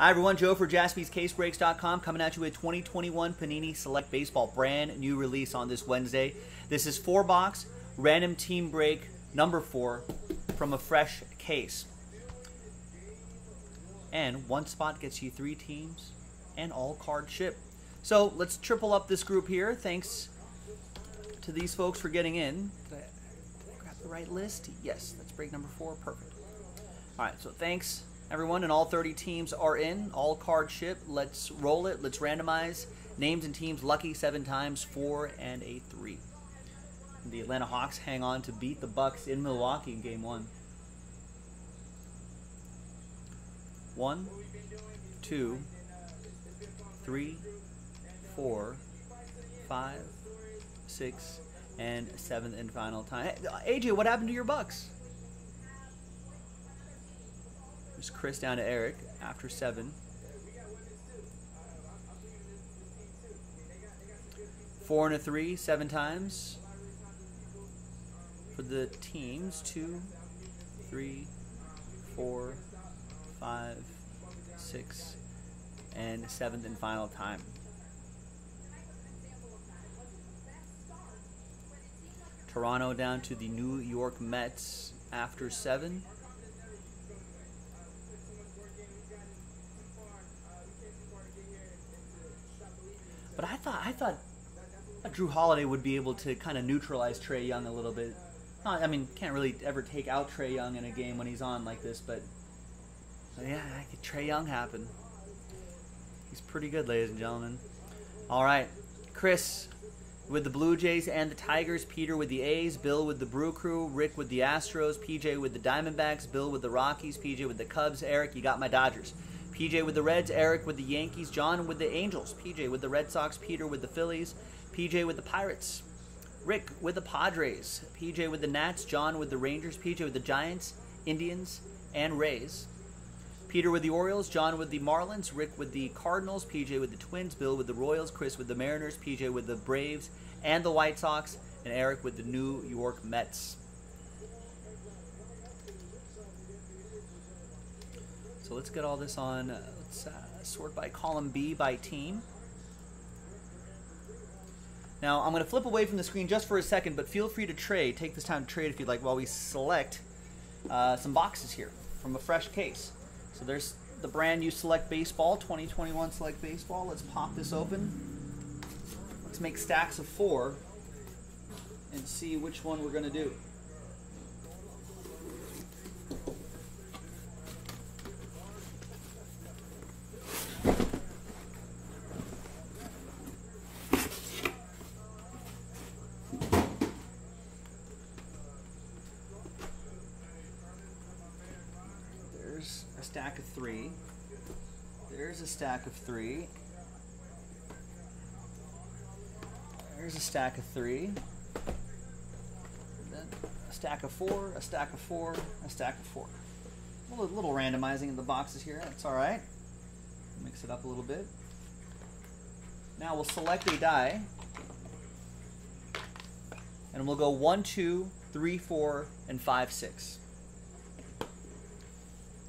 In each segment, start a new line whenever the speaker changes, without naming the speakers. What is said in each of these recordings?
Hi everyone, Joe for JaspysCaseBreaks.com coming at you with 2021 Panini Select Baseball brand new release on this Wednesday. This is four box random team break number four from a fresh case. And one spot gets you three teams and all card ship. So let's triple up this group here. Thanks to these folks for getting in. Did I, did I grab the right list? Yes, that's break number four. Perfect. All right, so thanks everyone, and all 30 teams are in. All card ship. Let's roll it. Let's randomize names and teams lucky seven times, four and a three. The Atlanta Hawks hang on to beat the Bucks in Milwaukee in Game One. One, two, three, four, five, six, and seventh and final time. Hey, AJ, what happened to your Bucks? There's Chris down to Eric after seven. Four and a three, seven times. For the teams, two, three, four, five, six, and seventh and final time. Toronto down to the New York Mets after seven. But I thought I thought Jrue Holiday would be able to kind of neutralize Trae Young a little bit. I mean, can't really ever take out Trae Young in a game when he's on like this, but, but yeah, Trae Young happen. He's pretty good, ladies and gentlemen. All right, Chris with the Blue Jays and the Tigers, Peter with the A's, Bill with the Brew Crew, Rick with the Astros, PJ with the Diamondbacks, Bill with the Rockies, PJ with the Cubs, Eric, you got my Dodgers. PJ with the Reds, Eric with the Yankees, John with the Angels, PJ with the Red Sox, Peter with the Phillies, PJ with the Pirates, Rick with the Padres, PJ with the Nats, John with the Rangers, PJ with the Giants, Indians, and Rays. Peter with the Orioles, John with the Marlins, Rick with the Cardinals, PJ with the Twins, Bill with the Royals, Chris with the Mariners, PJ with the Braves and the White Sox, and Eric with the New York Mets. So let's get all this on. Uh, let's uh, sort by column B by team. Now I'm going to flip away from the screen just for a second, but feel free to trade. Take this time to trade if you'd like while we select uh, some boxes here from a fresh case. So there's the brand new Select Baseball, 2021 Select Baseball. Let's pop this open. Let's make stacks of four and see which one we're going to do. Stack of three. There's a stack of three. There's a stack of three. a stack of four, a stack of four, a stack of four. A little, little randomizing in the boxes here. That's all right. Mix it up a little bit. Now we'll select a die. And we'll go one, two, three, four, and five, six.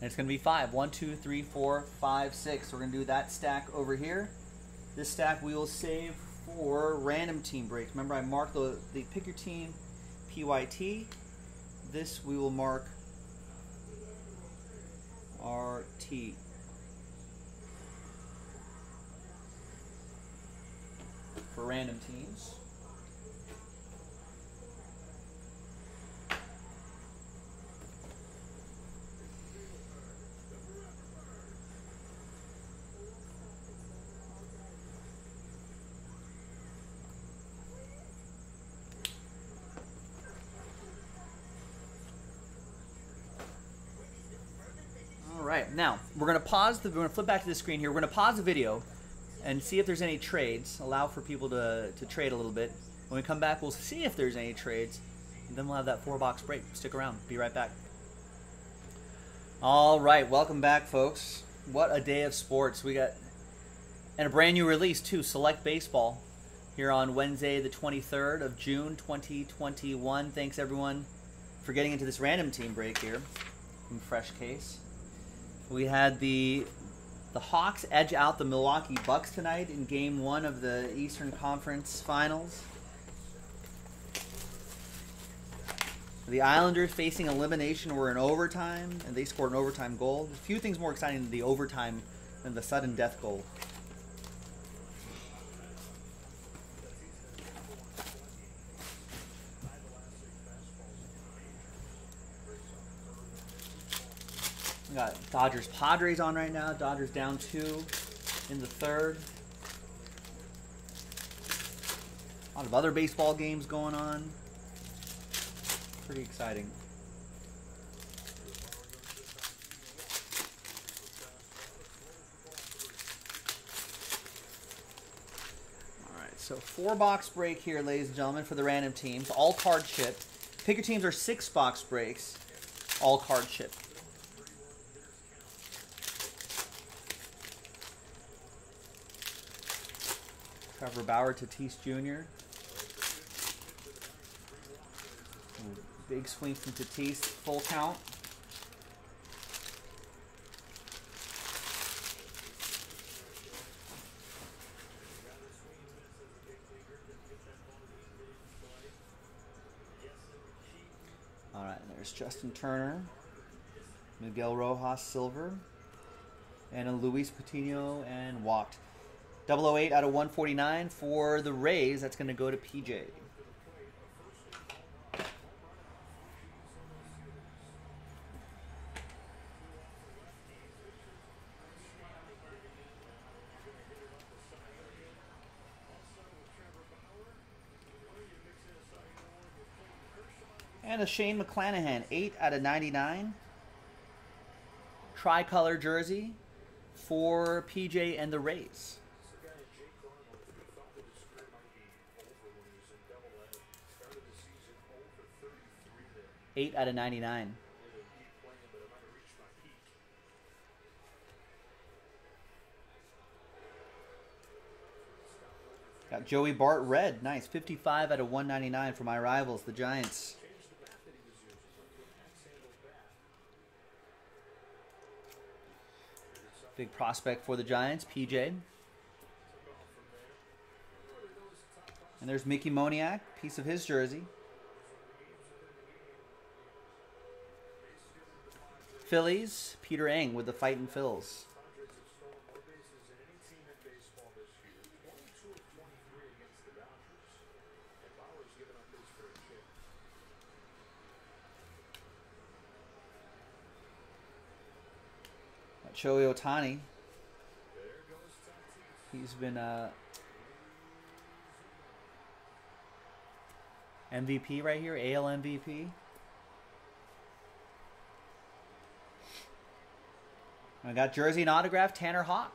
And it's going to be five. One, two, three, four, five, six. We're going to do that stack over here. This stack we will save for random team breaks. Remember I marked the, the pick your team PYT. This we will mark RT. For random teams. right, now we're going to pause the. We're to flip back to the screen here. We're going to pause the video and see if there's any trades. Allow for people to to trade a little bit. When we come back, we'll see if there's any trades. And then we'll have that four box break. Stick around. Be right back. All right, welcome back, folks. What a day of sports we got, and a brand new release too. Select Baseball here on Wednesday, the 23rd of June, 2021. Thanks everyone for getting into this random team break here from Fresh Case. We had the
The Hawks edge out the Milwaukee Bucks tonight in game one of the Eastern Conference Finals. The Islanders facing elimination were in overtime, and they scored an overtime goal. A few things more exciting than the overtime than the sudden death goal. Got Dodgers Padres on right now. Dodgers down two in the third. A lot of other baseball games going on. Pretty exciting. All right, so four box break here, ladies and gentlemen, for the random teams. All card chip. Pick your teams are six box breaks. All card chip. Trevor Bauer, Tatis Jr. Big swing from Tatis, full count. All right, there's Justin Turner, Miguel Rojas Silver, and a Luis Patino and walked. 008 out of 149 for the Rays. That's going to go to PJ. And a Shane McClanahan, 8 out of 99. Tricolor jersey for PJ and the Rays. Eight out of 99. Got Joey Bart red. Nice. 55 out of 199 for my rivals, the Giants. Big prospect for the Giants, PJ. And there's Mickey Moniak, piece of his jersey. Phillies, Peter Eng with the Fightin' Phils. Shohei Ohtani. He's been uh, MVP right here, AL MVP. I got jersey and autograph, Tanner Houck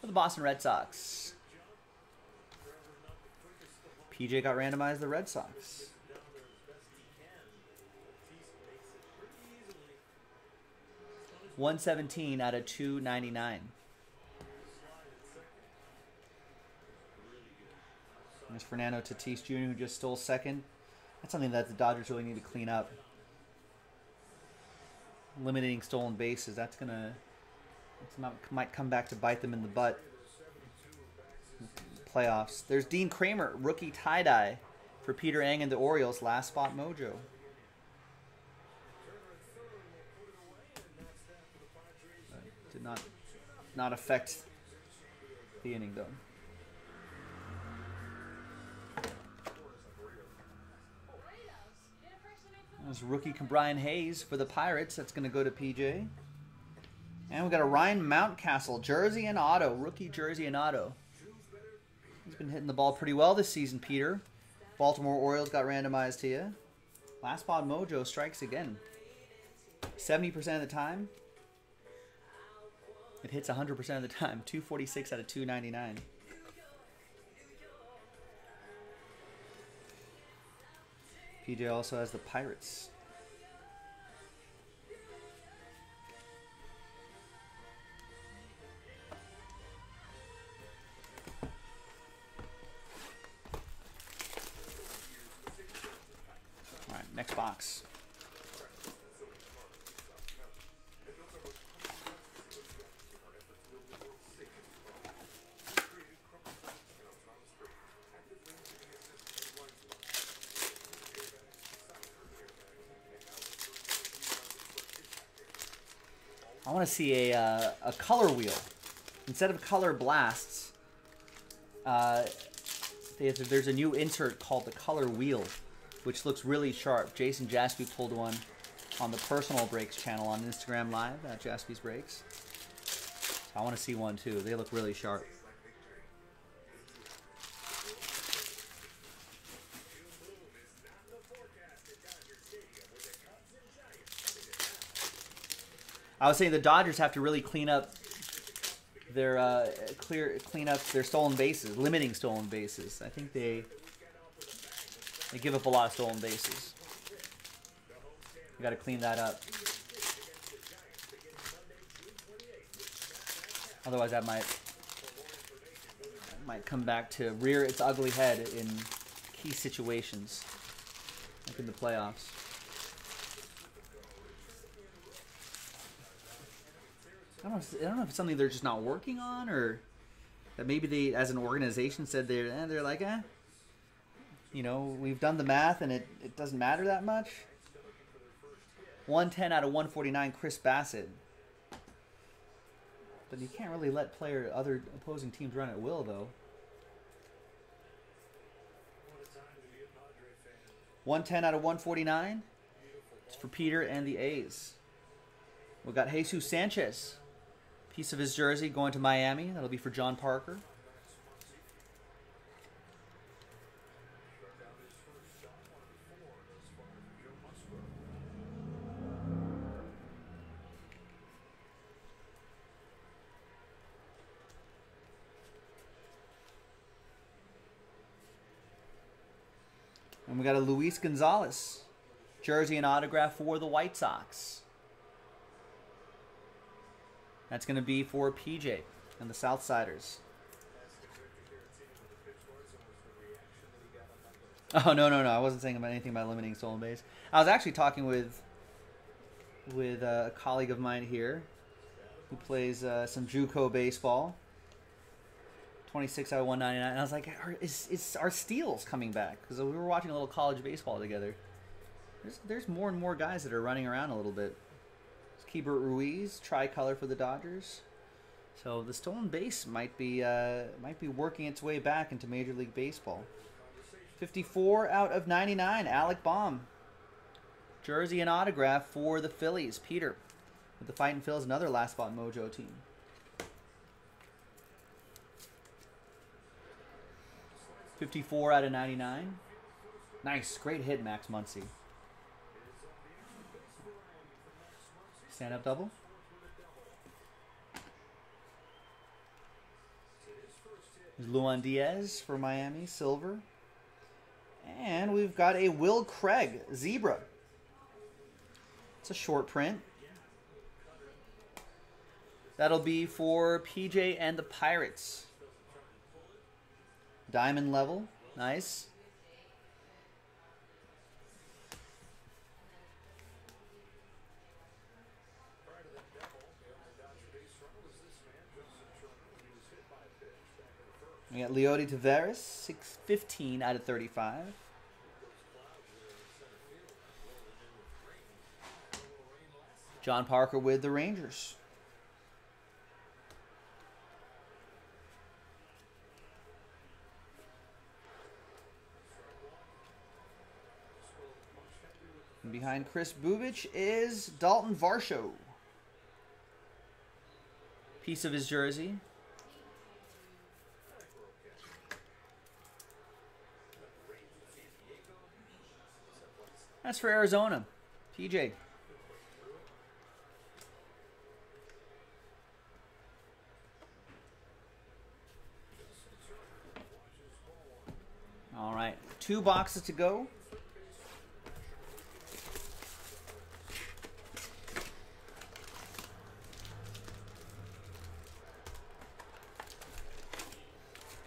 for the Boston Red Sox. PJ got randomized the Red Sox. One seventeen out of two ninety nine. There's Fernando Tatis Jr. who just stole second. That's something that the Dodgers really need to clean up. Limiting stolen bases. That's gonna. Not, might come back to bite them in the butt. Playoffs. There's Dean Kremer, rookie tie dye for Peter Ang and the Orioles. Last spot mojo. Uh, did not not affect the inning though. There's rookie Brian Hayes for the Pirates. That's going to go to PJ. And we got a Ryan Mountcastle jersey and auto, rookie jersey and auto. He's been hitting the ball pretty well this season, Peter. Baltimore Orioles got randomized to you. Last spot mojo strikes again. 70% of the time. It hits 100% of the time. 246 out of 299. PJ also has the Pirates. box.
I want to see a, uh, a color wheel. Instead of color blasts, uh, there's a new insert called the color wheel which looks really sharp. Jason Jaspy pulled one on the personal breaks channel on Instagram Live at Jaspy's Breaks. I want to see one too. They look really sharp. I was saying the Dodgers have to really clean up their uh, clear clean up their stolen bases, limiting stolen bases. I think they they give up a lot of stolen bases. You got to clean that up. Otherwise, that might might come back to rear its ugly head in key situations, like in the playoffs. I don't, know, I don't know if it's something they're just not working on, or that maybe they, as an organization, said they're eh, they're like, eh, you know, we've done the math and it, it doesn't matter that much. 110 out of 149, Chris Bassitt. But you can't really let player other opposing teams run at will, though. 110 out of 149. It's for Peter and the A's. We've got Jesus Sanchez. Piece of his jersey going to Miami. That'll be for John Parker. We got a Luis Gonzalez jersey and autograph for the White Sox. That's going to be for PJ and the Southsiders. Oh no no no! I wasn't saying about anything about limiting stolen base. I was actually talking with with a colleague of mine here who plays uh, some JUCO baseball. Twenty six out of one ninety nine. And I was like, are, is is our steals coming back? Because we were watching a little college baseball together. There's there's more and more guys that are running around a little bit. Keibert Ruiz, tricolor for the Dodgers. So the stolen base might be uh, might be working its way back into Major League Baseball. 54 out of 99, Alec Bohm. Jersey and autograph for the Phillies. Peter with the Fighting Phils, another last spot mojo team. Fifty-four out of ninety-nine. Nice, great hit, Max Muncy. Stand up double. There's Lewin Diaz for Miami, silver. And we've got a Will Craig, zebra. It's a short print. That'll be for PJ and the Pirates. Diamond level. Nice. We got Leody Taveras, 615 out of 35. John Parker with the Rangers. Behind Kris Bubic is Dalton Varsho. Piece of his jersey. That's for Arizona. TJ. All right, two boxes to go.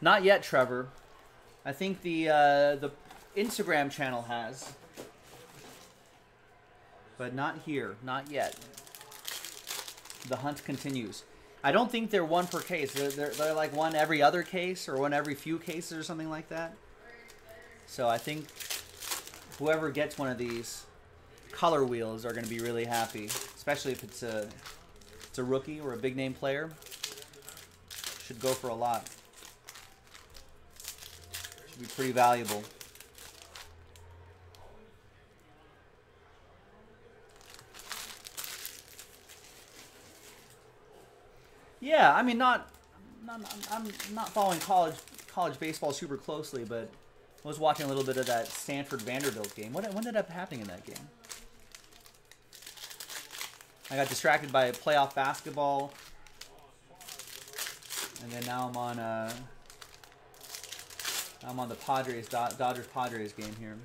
Not yet, Trevor. I think the uh, the Instagram channel has but not here, not yet. The hunt continues. I don't think they're one per case. They're, they're, they're, like one every other case or one every few cases or something like that. So I think whoever gets one of these color wheels are going to be really happy, especially if it's a, it's a rookie or a big name player, should go for a lot. Be pretty valuable. Yeah, I mean, not, not I'm not following college college baseball super closely, but I was watching a little bit of that Stanford Vanderbilt game. What what ended up happening in that game? I got distracted by playoff basketball, and then now I'm on uh, I'm on the Padres Dodgers Padres game here.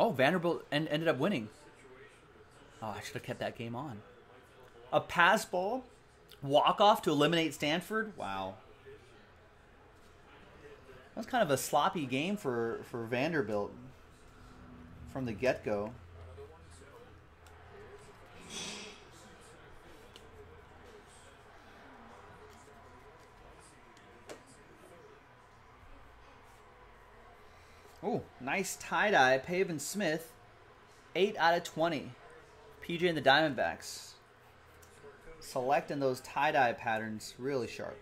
Oh, Vanderbilt en ended up winning. Oh, I should have kept that game on. A pass ball, walk off to eliminate Stanford. Wow. That was kind of a sloppy game for, for Vanderbilt from the get go. Oh, nice tie-dye. Pavin Smith, 8 out of 20. PJ and the Diamondbacks. Selecting those tie-dye patterns really sharp.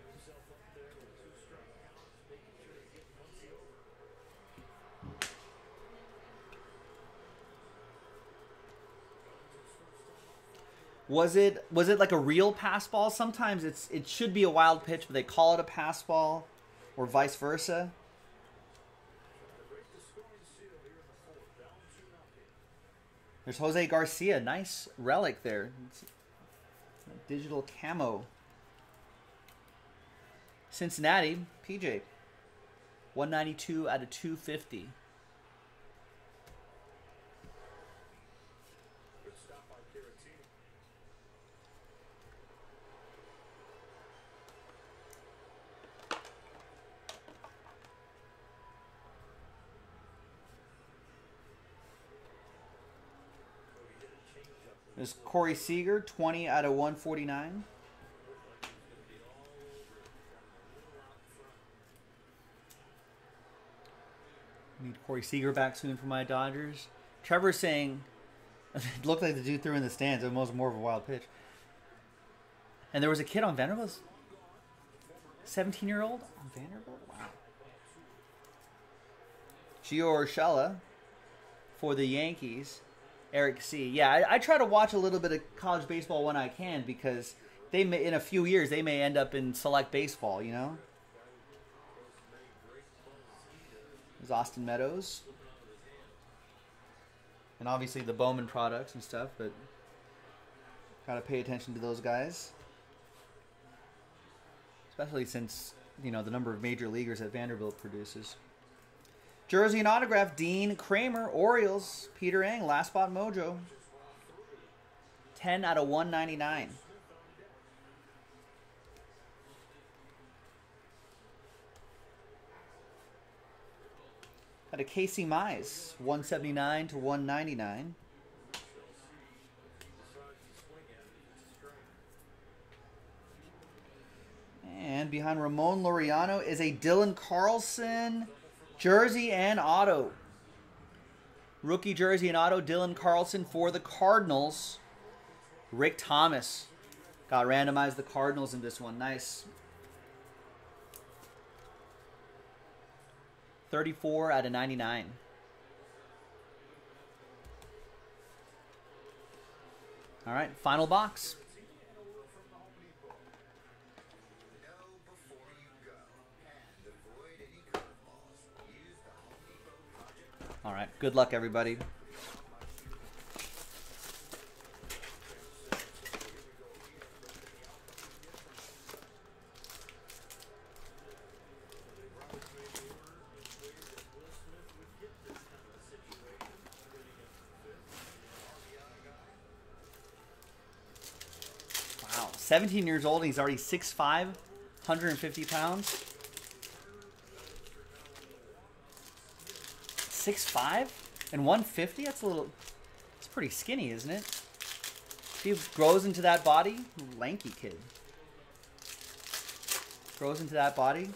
Was it was it like a real pass ball? Sometimes it's it should be a wild pitch, but they call it a pass ball, or vice versa. There's Jose Garcia. Nice relic there. Digital camo. Cincinnati, PJ. 192 out of 250. There's Corey Seager, 20 out of 149. Need Corey Seager back soon for my Dodgers. Trevor's saying it looked like the dude threw in the stands. It was more of a wild pitch. And there was a kid on Vanderbilt. 17 year old on Vanderbilt? Wow. Gio Urshela for the Yankees. Eric C. Yeah, I, I, try to watch a little bit of college baseball when I can because they may, in a few years they may end up in select baseball. You know. There's Austin Meadows, and obviously the Bowman products and stuff, but gotta pay attention to those guys, especially since you know the number of major leaguers that Vanderbilt produces. Jersey and autograph, Dean Kremer, Orioles, Peter Ang, Last Spot Mojo. 10 out of 199. Got a Casey Mize, 179 to 199. And behind Ramon Laureano is a Dylan Carlson Jersey and auto. Rookie jersey and auto, Dylan Carlson for the Cardinals. Rick Thomas got randomized the Cardinals in this one. Nice. 34 out of 99. All right, final box. All right. Good luck, everybody. Wow, 17 years old and he's already 6'5", 150 pounds. 6'5 and 150? That's a little. It's pretty skinny, isn't it? If he grows into that body, lanky kid. Grows into that body.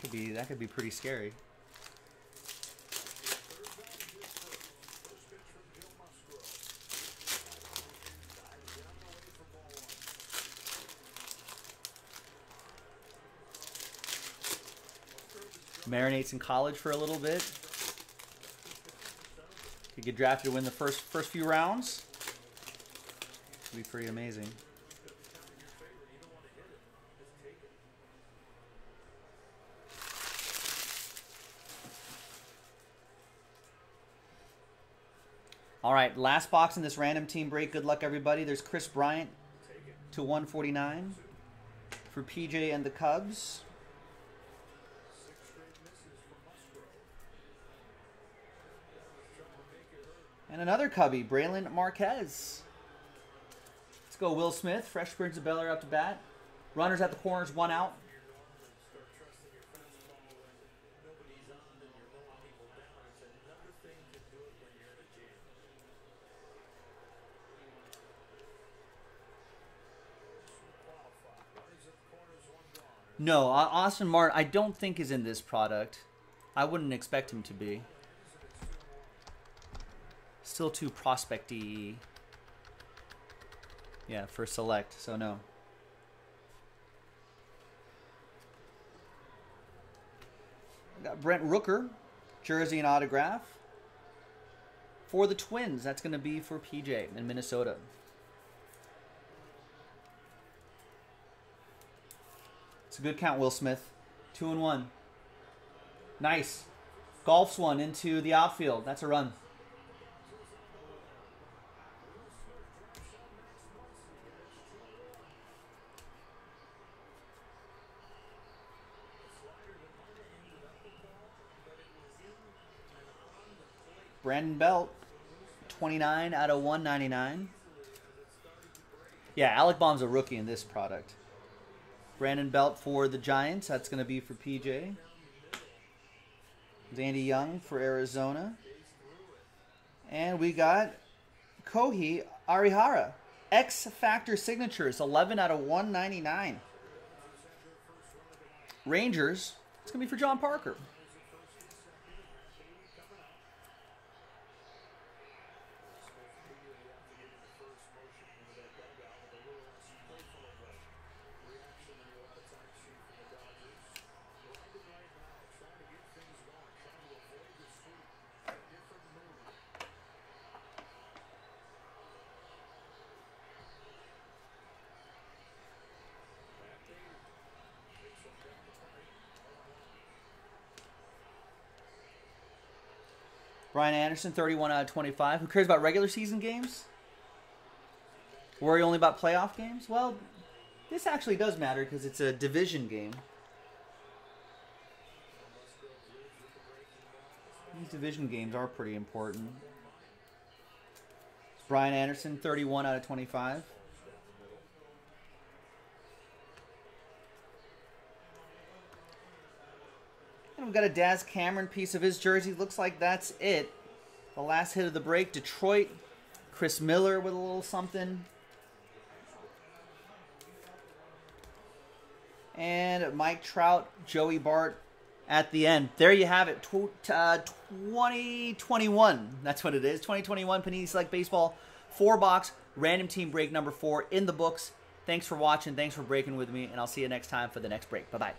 Could be that could be pretty scary. Marinates in college for a little bit. Could get drafted to win the first first few rounds. Could be pretty amazing. All right, last box in this random team break. Good luck, everybody. There's Kris Bryant to 149 for PJ and the Cubs. And another Cubby, Brailyn Marquez. Let's go Will Smith, Fresh Prince of Bel Air up to bat. Runners at the corners, one out. No, Austin Martin, I don't think is in this product. I wouldn't expect him to be. Still too prospecty. Yeah, for select, so no. got Brent Rooker, jersey and autograph. For the Twins, that's going to be for PJ in Minnesota. It's a good count, Will Smith. Two and one. Nice. Golfs one into the outfield. That's a run. Brandon Belt, 29 out of 199. Yeah, Alec Bohm's a rookie in this product. Brandon Belt for the Giants. That's going to be for PJ. Dandy Young for Arizona. And we got Kohei Arihara. X Factor signatures, 11 out of 199. Rangers. It's going to be for John Parker. Brian Anderson, 31 out of 25. Who cares about regular season games? Worry only about playoff games? Well, this actually does matter because it's a division game. These division games are pretty important. Brian Anderson, 31 out of 25. We've got a Daz Cameron piece of his jersey. Looks like that's it. The last hit of the break. Detroit. Chris Miller with a little something. And Mike Trout, Joey Bart at the end. There you have it. Tw uh, 2021. That's what it is. 2021 Panini Select Baseball. Four box. Random team break number four in the books. Thanks for watching. Thanks for breaking with me. And I'll see you next time for the next break. Bye bye.